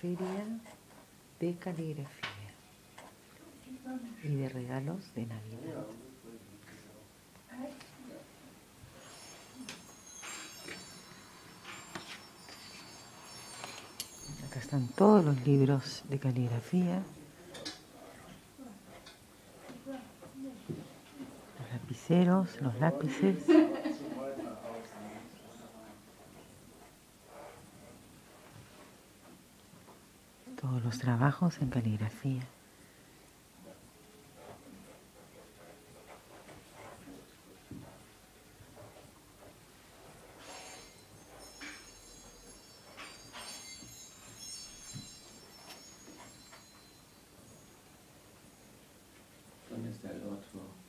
feria de caligrafía y de regalos de Navidad. Acá están todos los libros de caligrafía. Los lapiceros, los lápices. todos los trabajos en caligrafía. ¿Dónde está el otro?